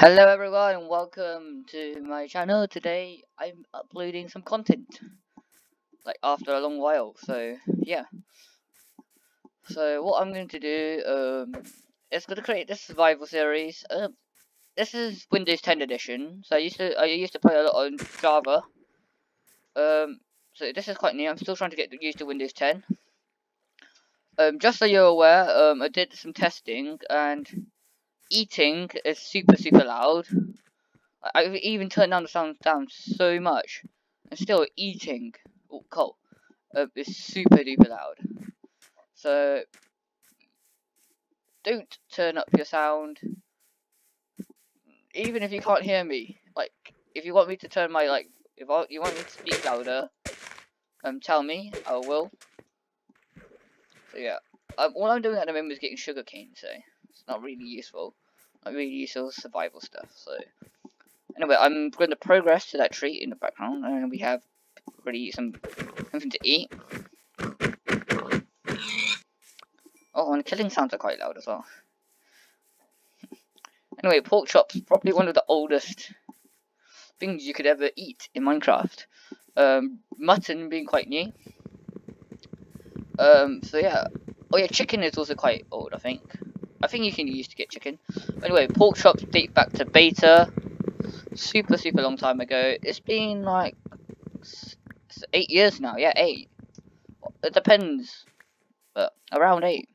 Hello everyone and welcome to my channel. Today I'm uploading some content. Like after a long while, so yeah. So what I'm going to do um is going to create this survival series. Um this is Windows 10 edition. So I used to I used to play a lot on Java. Um so this is quite new. I'm still trying to get used to Windows 10. Um just so you're aware, um I did some testing and eating is super super loud. I, have even turned down the sound down so much, and still eating. Oh, coal. Uh, is super duper loud. So don't turn up your sound. Even if you can't hear me, like if you want me to turn my like if I, you want me to speak louder, um, tell me. I will. So yeah, um, all I'm doing at the moment is getting sugarcane. So it's not really useful. Not really useful survival stuff. So anyway, I'm going to progress to that tree in the background, and we have already some something to eat. Oh, and killing sounds are quite loud as well. Anyway, pork chops probably one of the oldest things you could ever eat in Minecraft. Um, mutton being quite new. Um, so yeah. Oh yeah, chicken is also quite old, I think. I think you can use to get chicken. Anyway, pork chops date back to beta. Super, super long time ago. It's been like eight years now. Yeah, eight. It depends, but around eight.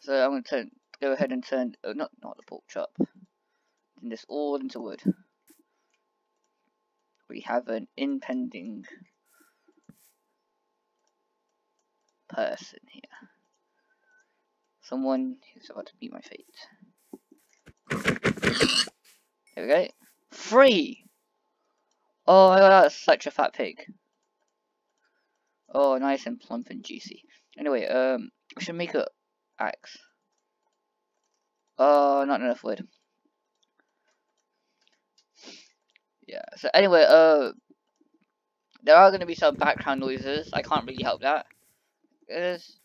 So I'm going to turn, go ahead and turn, oh, not not the pork chop. Turn this all into wood. We have an impending person here. Someone who's about to meet my fate. There we go. Free! Oh my god, that's such a fat pig. Oh, nice and plump and juicy. Anyway, um, we should make a axe. Oh, not enough wood. Yeah, so anyway, uh, there are going to be some background noises. I can't really help that. Because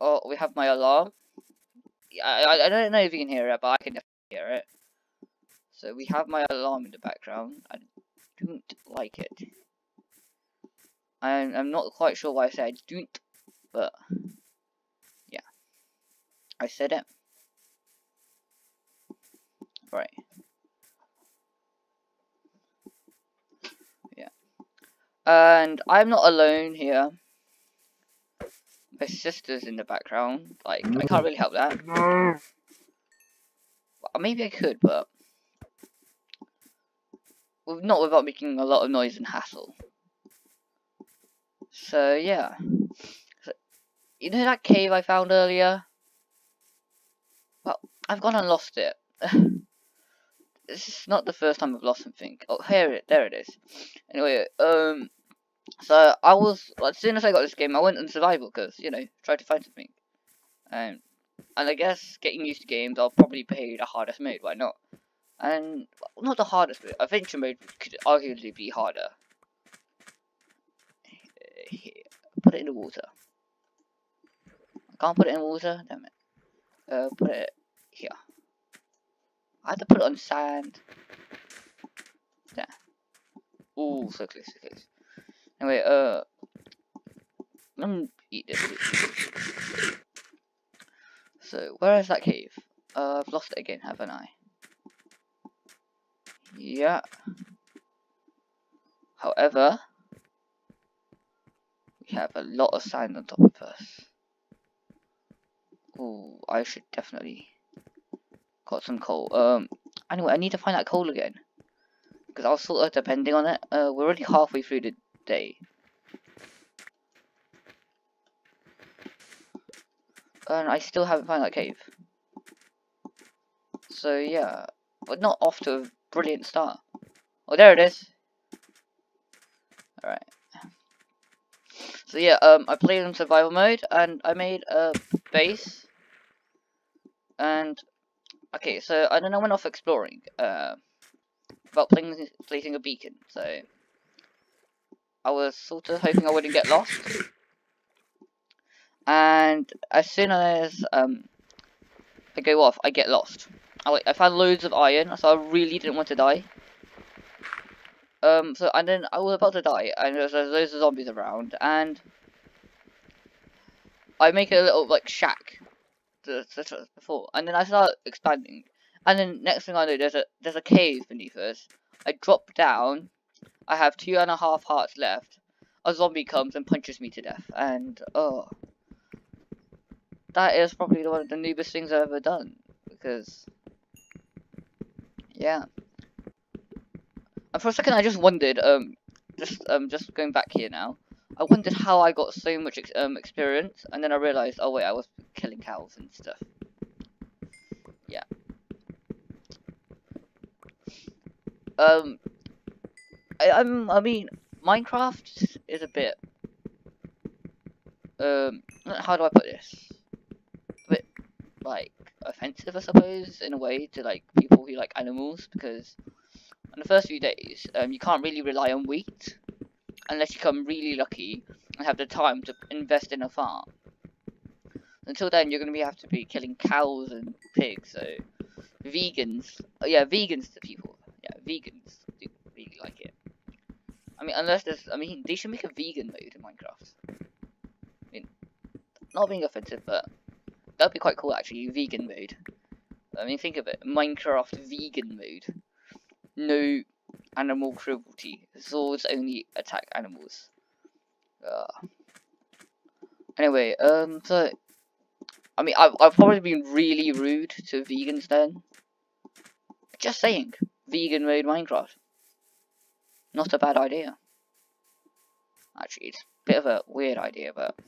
Oh, we have my alarm. I, I, I don't know if you can hear it, but I can definitely hear it. So we have my alarm in the background. I don't like it. I'm, I'm not quite sure why I said don't, but yeah. I said it. Right. Yeah. And I'm not alone here my sister's in the background. Like, I can't really help that. Well, maybe I could, but not without making a lot of noise and hassle. So yeah, so, you know that cave I found earlier? Well, I've gone and lost it. this is not the first time I've lost something. Oh, here it, there it is. Anyway, um, so I was as soon as I got this game, I went on survival because you know tried to find something. Um, and I guess getting used to games, I'll probably play the hardest mode. Why not? And well, not the hardest mode. Adventure mode could arguably be harder. Here, put it in the water. I can't put it in water. Damn it. Uh, put it here. I have to put it on sand. There. Ooh, so close, so close. Anyway, uh, let me eat this. So, where is that cave? Uh, I've lost it again, haven't I? Yeah. However, we have a lot of sand on top of us. Oh, I should definitely got some coal. Um, anyway, I need to find that coal again because I was sort of depending on it. Uh, we're already halfway through the day. And I still haven't found that cave. So yeah, but not off to a brilliant start. Oh, there it is. Alright. So yeah, um, I played in survival mode, and I made a base. And, okay, so I know, I went off exploring, uh, about placing a beacon, so I was sort of hoping I wouldn't get lost. And as soon as um, I go off, I get lost. I I found loads of iron, so I really didn't want to die. Um, so and then I was about to die, and there's, there's loads of zombies around, and I make a little like shack before, and then I start expanding, and then next thing I know, there's a there's a cave beneath us. I drop down. I have two and a half hearts left. A zombie comes and punches me to death, and oh, that is probably one of the noobest things I've ever done because yeah. And for a second, I just wondered, um, just um, just going back here now. I wondered how I got so much ex um experience, and then I realized, oh wait, I was killing cows and stuff. Yeah. Um, I, I'm, I mean, Minecraft is a bit, um, how do I put this? A bit, like, offensive, I suppose, in a way, to, like, people who like animals, because in the first few days, um, you can't really rely on wheat, unless you come really lucky and have the time to invest in a farm. Until then, you're going to be have to be killing cows and pigs, so vegans, oh, yeah, vegans to people, yeah, vegans do really like it. I mean, unless there's, I mean, they should make a vegan mode in Minecraft. I mean, not being offensive, but that'd be quite cool actually, vegan mode. I mean, think of it, Minecraft vegan mode. No animal cruelty. Swords only attack animals. Uh. Anyway, um, so, I mean, I've, I've probably been really rude to vegans then. Just saying, vegan mode Minecraft. Not a bad idea. Actually, it's a bit of a weird idea, but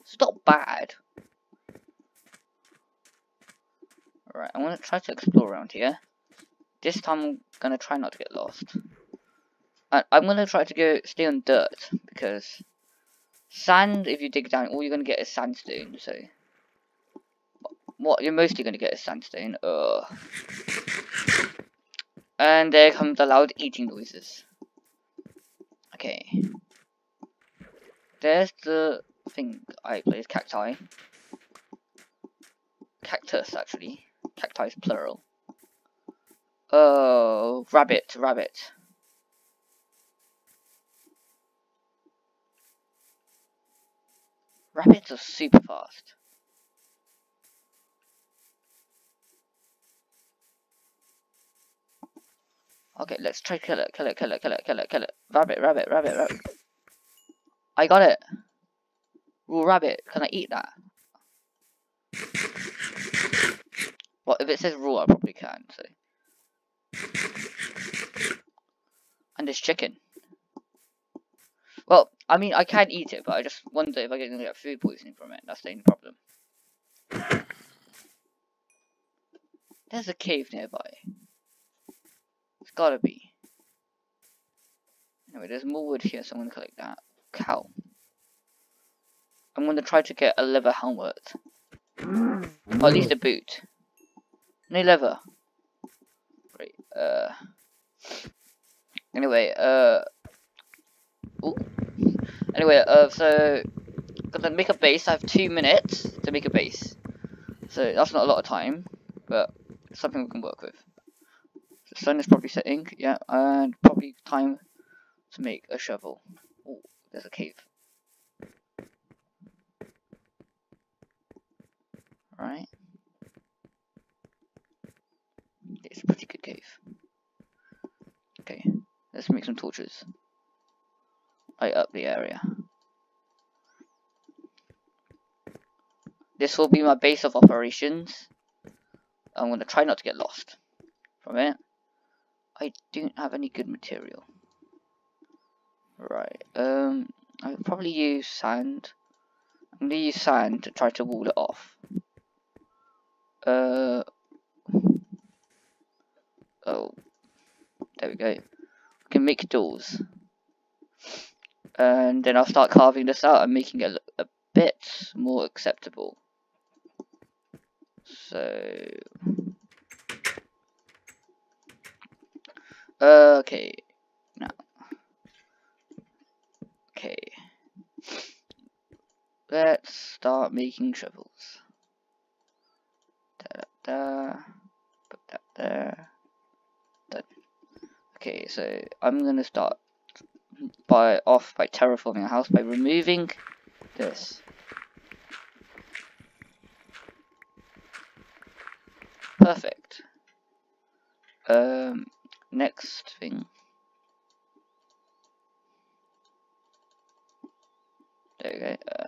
it's not bad. Alright, I'm gonna try to explore around here. This time I'm gonna try not to get lost. I I'm gonna try to go stay on dirt because sand, if you dig down, all you're gonna get is sandstone. So what you're mostly gonna get is sandstone. Ugh. And there comes the loud eating noises. Okay. There's the thing I place cacti. Cactus actually. Cacti is plural. Oh, rabbit, rabbit. Rabbits are super fast. Okay, let's try kill it, kill it, kill it, kill it, kill it, kill it. Rabbit, rabbit, rabbit, rabbit. I got it. Raw rabbit, can I eat that? Well, if it says raw, I probably can, so. And this chicken. Well, I mean, I can eat it, but I just wonder if I'm going to get food poisoning from it. That's the only problem. There's a cave nearby. It's gotta be. Anyway, there's more wood here, so I'm gonna collect that. Cow. I'm gonna try to get a leather helmet. Or at least a boot. No leather. Great. Uh. Anyway, uh. Ooh. Anyway, uh, so. Gonna make a base. I have two minutes to make a base. So that's not a lot of time, but something we can work with. The sun is probably setting, yeah, and probably time to make a shovel. Oh, there's a cave. Right. It's a pretty good cave. Okay, let's make some torches. Light up the area. This will be my base of operations. I'm going to try not to get lost from it. I don't have any good material. Right, um, I'll probably use sand. I'm going to use sand to try to wall it off. Uh, oh, there we go. We can make doors. And then I'll start carving this out and making it a bit more acceptable. So, okay, Let's start making shovels. Da da da. Put that there. Done. Okay, so I'm gonna start by off by terraforming a house by removing this. Perfect. Um, next thing. There we go. Uh,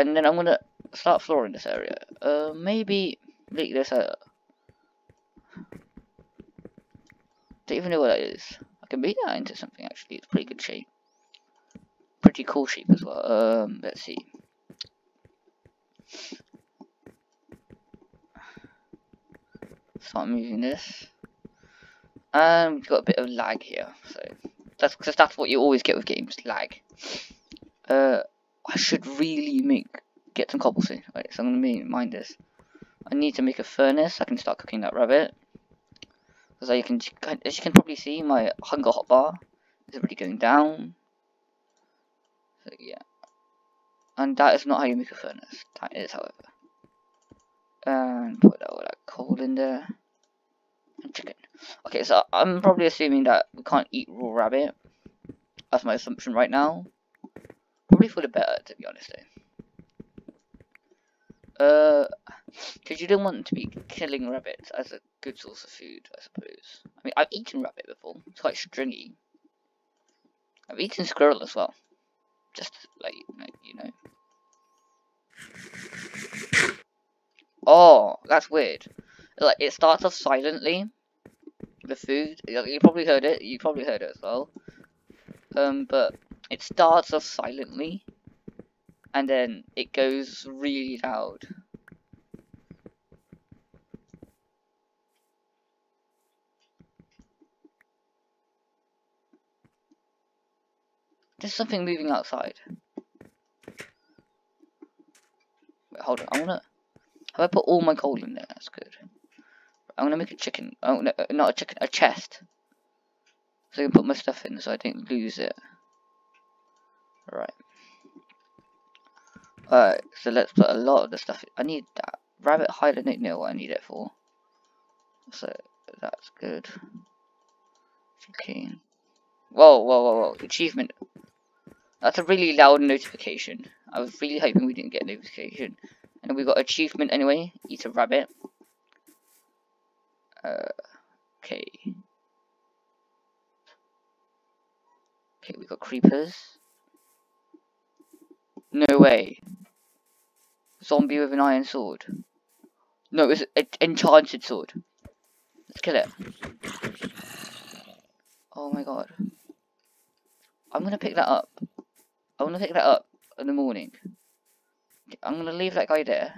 and then I'm gonna start flooring this area. Uh, maybe make this a. Don't even know what that is. I can make that into something actually. It's pretty good shape. Pretty cool shape as well. Um, let's see. Start moving this. And we've got a bit of lag here, so that's because that's what you always get with games, lag. Uh, I should really make get some cobblestone. Right, so I'm gonna mind this. I need to make a furnace. I can start cooking that rabbit. Because you can, as you can probably see, my hunger hotbar is already going down. So yeah, and that is not how you make a furnace. That is, however. And put all that coal in there. And chicken. Okay, so I'm probably assuming that we can't eat raw rabbit. That's my assumption right now. Probably for the better, to be honest. Though. Uh, because you don't want to be killing rabbits as a good source of food, I suppose. I mean, I've eaten rabbit before. It's quite stringy. I've eaten squirrel as well. Just like, you know. Oh, that's weird. Like, it starts off silently. The food. You probably heard it. You probably heard it as well. Um, but it starts off silently. And then it goes really loud. There's something moving outside. Wait, hold on. I wanna. Have I put all my coal in there? That's good. I'm gonna make a chicken. Oh no, not a chicken. A chest. So I can put my stuff in, so I don't lose it. Right. Alright, so let's put a lot of the stuff. I need that rabbit hide. and know what I need it for. So that's good. Chicken. Whoa, whoa, whoa, whoa! Achievement. That's a really loud notification. I was really hoping we didn't get a notification. And we got achievement anyway. Eat a rabbit. Uh, okay. Okay, we got creepers. No way. Zombie with an iron sword. No, it's an enchanted sword. Let's kill it. Oh my god. I'm gonna pick that up. I want to pick that up in the morning. I'm to leave that guy there.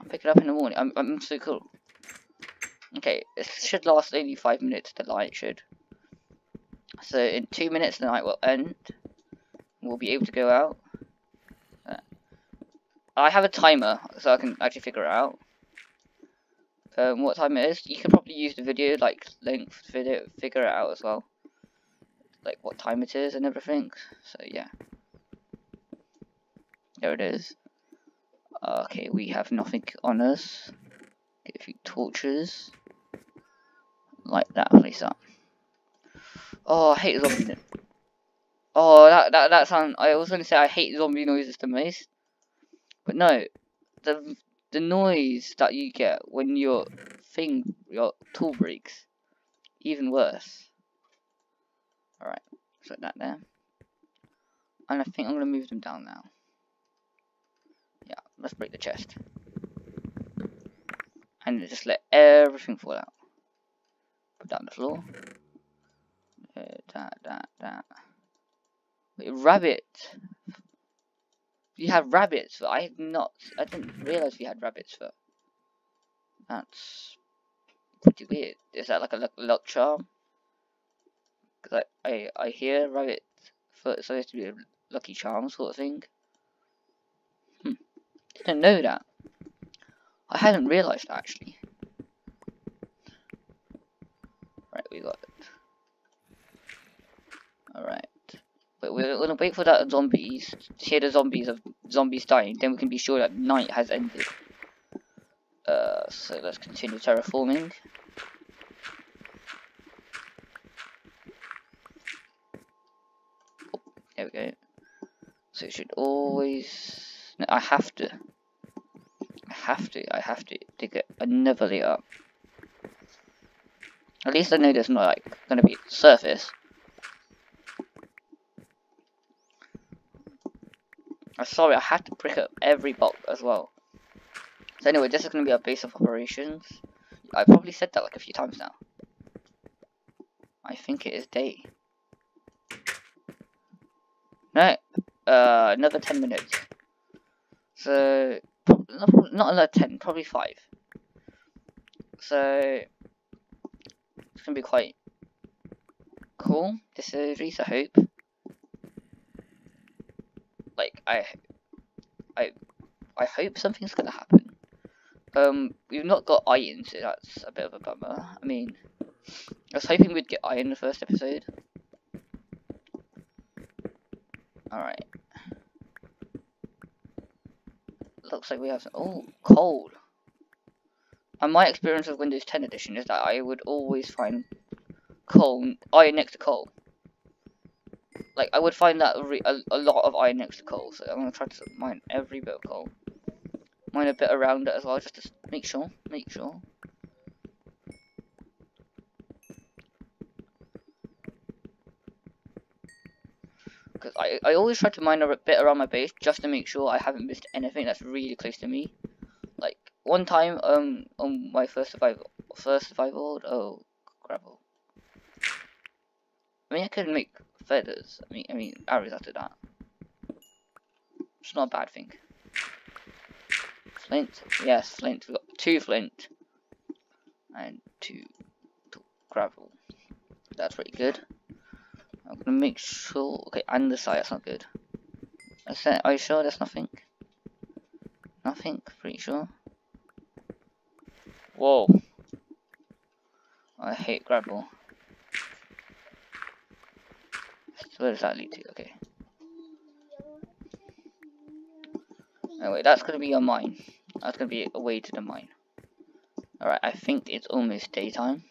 I'll pick it up in the morning. I'm, I'm so cool. Okay, it should last only five minutes, the light should. So in two minutes the night will end. We'll be able to go out. I have a timer, so I can actually figure it out. Um, what time it is. You can probably use the video, like, length video, figure it out as well like what time it is and everything. So yeah. There it is. Okay, we have nothing on us. Get a few torches. Light that place up. Oh, I hate zombie. Oh, that that that sound. I was to say I hate zombie noises the most, but no, the the noise that you get when your thing your tool breaks, even worse. Alright, put that there. And I think I'm going to move them down now. Yeah, let's break the chest. And just let everything fall out. Put down the floor. Uh, that, that, that. Wait, rabbit. You have rabbits. I have not. I didn't realize we had rabbits for. That's pretty weird. Is that like a luck charm? Because I, I, I hear rabbit foot supposed to be a lucky charm sort of thing. Hmm. Didn't know that. I hadn't realised actually. Right, we got it. Alright. But we're gonna wait for that zombies, hear the zombies of zombies dying, then we can be sure that night has ended. Uh, so let's continue terraforming. Oh, there we go. So it should always... No, I have to. I have to, I have to dig it another layer up. At least I know there's not like gonna be surface. I'm sorry, I had to brick up every block as well. So anyway, this is going to be our base of operations. I probably said that like a few times now. I think it is day. No, uh, another 10 minutes. So, not, not another 10, probably 5. So, it's going to be quite cool, this series, I hope. Like, I, I, I hope something's to happen. Um, we've not got iron, so that's a bit of a bummer. I mean, I was hoping we'd get iron in the first episode. Alright. Looks like we have some- oh, coal. And my experience with Windows 10 edition is that I would always find coal, iron next to coal. Like, I would find that a, a lot of iron next to coal, so I'm going to try to mine every bit of coal. Mine a bit around it as well, just to make sure, make sure. Because I, I always try to mine a bit around my base, just to make sure I haven't missed anything that's really close to me. Like, one time, um, on my first survival, first survival, oh, gravel. I mean, I could make feathers, I mean, I mean, arrows after that. It's not a bad thing. Flint, yes, flint, we got two flint. And two, gravel. That's pretty good. I'm gonna make sure, okay, and the side, that's not good. That's it, are you sure there's nothing? Nothing, pretty sure. Whoa. I hate gravel. Does that lead to? Okay. Anyway, that's gonna be your mine. That's gonna be a way to the mine. Alright, I think it's almost daytime.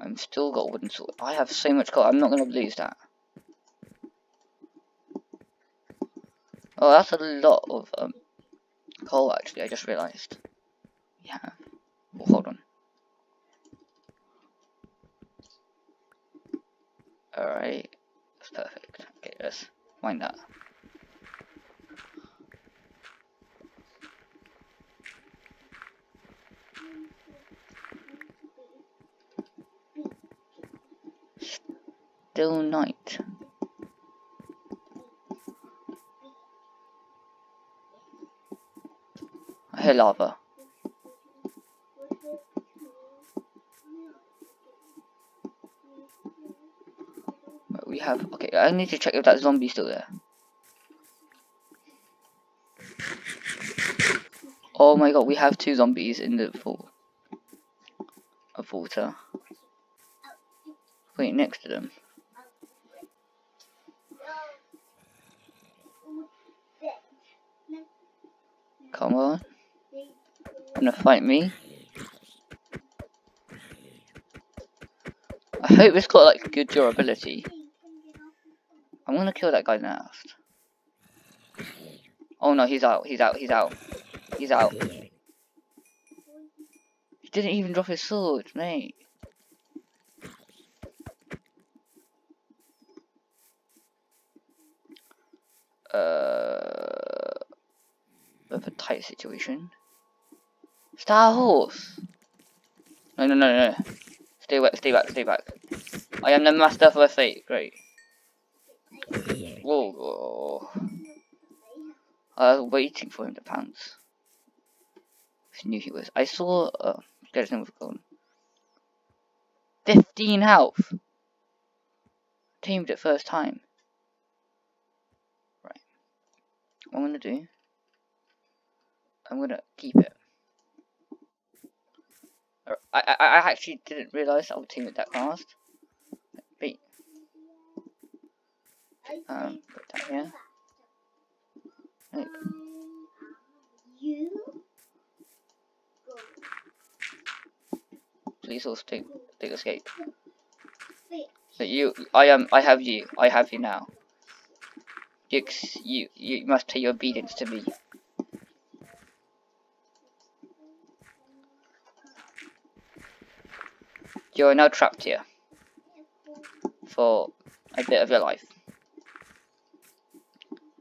I'm still got wooden sword. I have so much coal, I'm not gonna lose that. Oh, that's a lot of um, coal actually, I just realised. Yeah. Oh, hold on. Alright, that's perfect. Okay, let's find that. Still night. I hear lava. Have okay. I need to check if that zombie's still there. Oh my god, we have two zombies in the pool of water. Wait, next to them. Come on. Gonna fight me. I hope it's got like good durability. I'm gonna kill that guy last. Oh no, he's out, he's out, he's out. He's out. He didn't even drop his sword, mate. Uh, of a tight situation. Star Horse. No, no, no, no. Stay back, stay back, stay back. I am the master of a fate. Great. Whoa, whoa. I was waiting for him to pounce. I knew he was. I saw. Uh, get his name was gone. 15 health. Tamed it first time. Right. What I'm gonna do. I'm gonna keep it. I, I, I actually didn't realise I would team it that fast. Beat. Um, put that here. Right. Please also take, take escape. So you, I am, I have you, I have you now. You, you, you must pay your obedience to me. You are now trapped here for a bit of your life.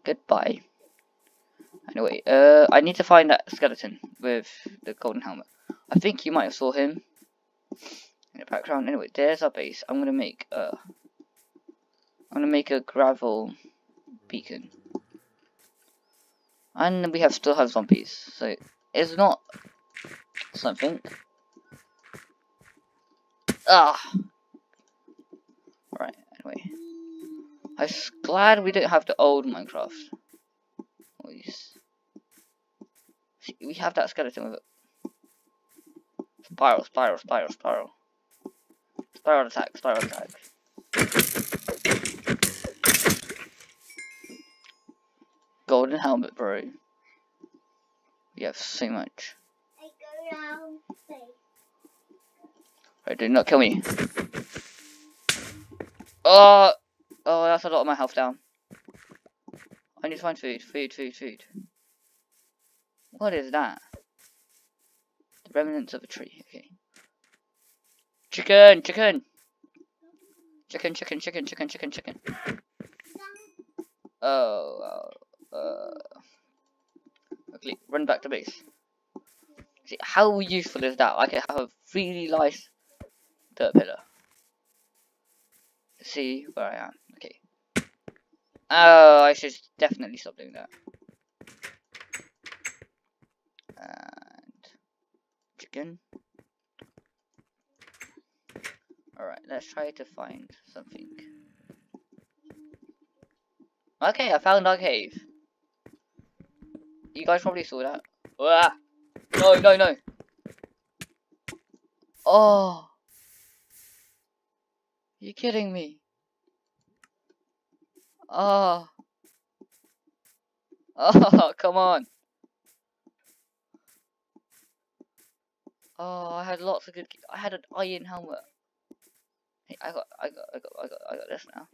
Goodbye. Anyway, uh, I need to find that skeleton with the golden helmet. I think you might have saw him in the background. Anyway, there's our base. I'm gonna make a. I'm gonna make a gravel beacon, and we have still have zombies. So it's not something. Ah. Right. Anyway, I'm glad we don't have the old Minecraft. See, we have that skeleton with it. Spiral, spiral, spiral, spiral. Spiral attack, spiral attack. Golden helmet, bro. We have so much. Right, do not kill me. Oh, oh, that's a lot of my health down. I need to find food, food, food, food. What is that? The remnants of a tree, okay. Chicken, chicken! Chicken, chicken, chicken, chicken, chicken, chicken. Oh, uh, uh. Okay, run back to base. See, how useful is that? I can have a really nice dirt pillar. See where I am. Okay. Oh, I should definitely stop doing that. And chicken. Alright, let's try to find something. Okay, I found our cave. You guys probably saw that. Ah! No, no, no. Oh. You kidding me? Oh. Oh, come on. Oh, I had lots of good. I had an iron helmet. Hey, I got, I got, I got, I got, I got this now.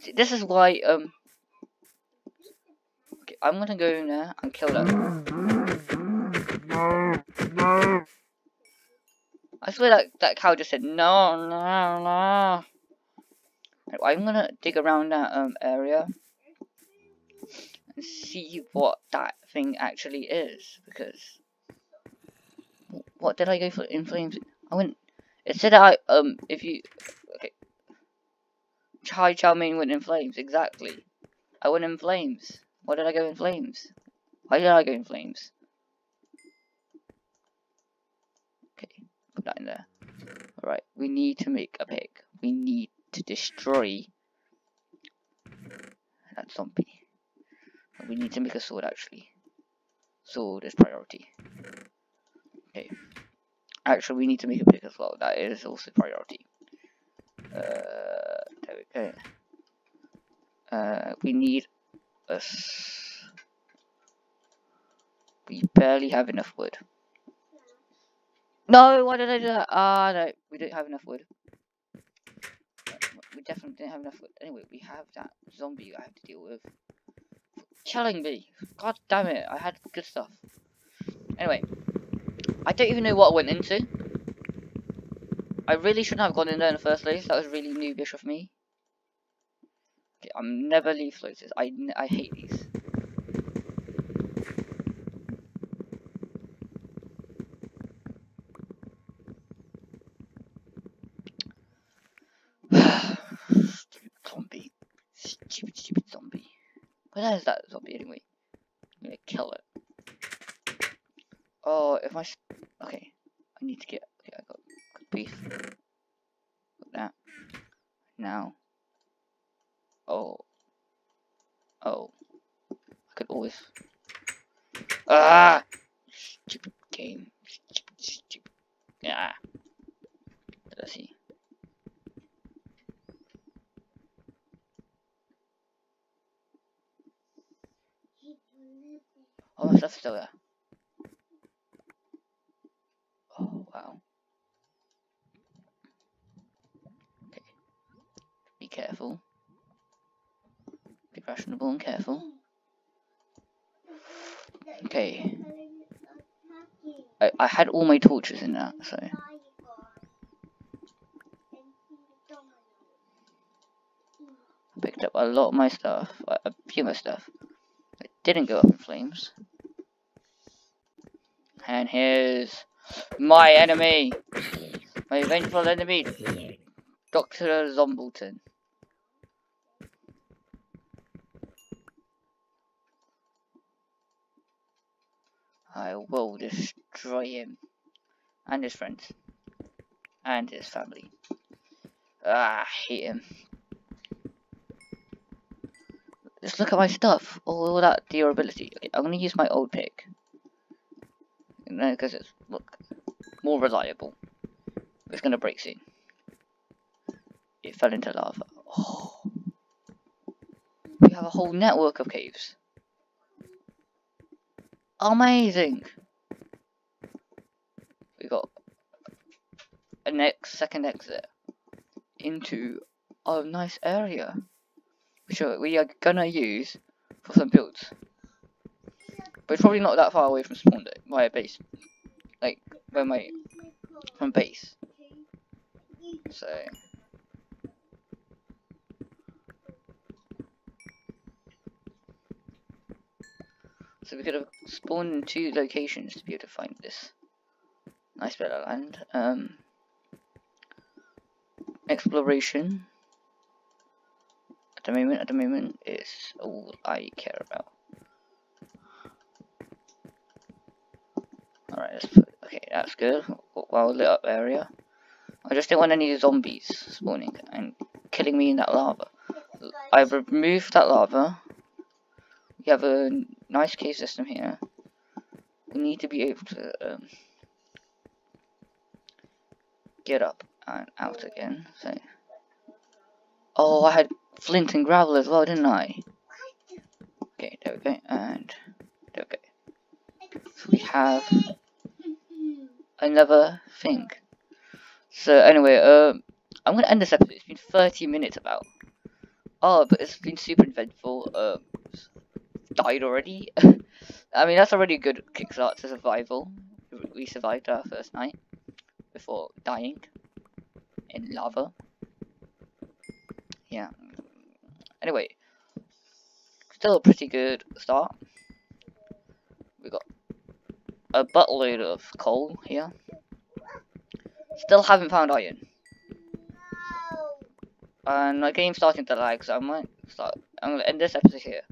See, this is why. Um. Okay, I'm gonna go in there and kill that. I swear that that cow just said no, no, no. I'm gonna dig around that um area and see what that thing actually is because what did I go for in flames? I went. It said I um if you okay. Chai Chow Mein went in flames exactly. I went in flames. Why did I go in flames? Why did I go in flames? Okay, put that in there. Alright, we need to make a pig. We need to destroy that zombie. We need to make a sword actually. Sword is priority. Okay. Actually, we need to make a pick as well. That is also priority. Uh, there we go. Uh, we need a. We barely have enough wood. No, why did I do that? Ah, uh, no, we don't have enough wood. We definitely didn't have enough wood. Anyway, we have that zombie I have to deal with. Killing me. God damn it, I had good stuff. Anyway, I don't even know what I went into. I really shouldn't have gone in there in the first place. That was really noobish of me. Okay, I'm never leave floaters. I, I hate these. stupid zombie. Stupid, stupid zombie. Where is that zombie anyway? I'm gonna kill it. Oh, if I... Okay. I need to get... Okay, I got good beef. Got that. Now. Oh. Oh. I could always... Ah! Stupid game. Stupid, stupid. Yeah. Let's see. Oh, my stuff's still there. Oh, wow. Okay. careful. Be rational and careful. Okay. I, I had all my torches in that, so. I picked up a lot of my stuff, a few of my stuff. It didn't go up in flames. And here's my enemy. My vengeful enemy. Dr. Zombleton. I will destroy him. And his friends. And his family. Ah, I hate him. Just look at my stuff. All that durability. Okay, I'm gonna use my old pick. Because it's, look, more reliable. It's gonna break soon. It fell into lava. Oh. We have a whole network of caves. Amazing! We got a next second exit into a nice area which we are gonna use for some builds. But it's probably not that far away from spawn day, my base. Like where my from base. So So we could have spawned in two locations to be able to find this nice bit of land. Um, exploration at the moment, at the moment, is all I care about. Alright, let's put, okay, that's good. Well lit up area. I just didn't want any zombies spawning and killing me in that lava. I've removed that lava. We have a nice cave system here. We need to be able to um, get up and out again. So, oh, I had flint and gravel as well, didn't I? Okay, there we go, and there we go. So we have another thing. So anyway, um, I'm gonna end this episode. It's been 30 minutes about. Oh, but it's been super eventful. Um, died already. I mean, that's already a good kickstart to survival. We survived our first night before dying in lava. Yeah. Anyway, still a pretty good start. We got a buttload of coal here. Still haven't found iron. And my game's starting to lag, so I might start. I'm gonna end this episode here.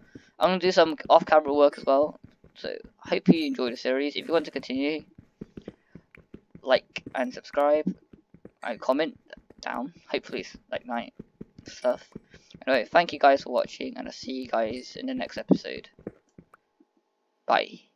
I'm gonna do some off-camera work as well. So hope you enjoyed the series. If you want to continue, like and subscribe and comment down. Hopefully it's like night stuff. Anyway, thank you guys for watching and I'll see you guys in the next episode. Bye.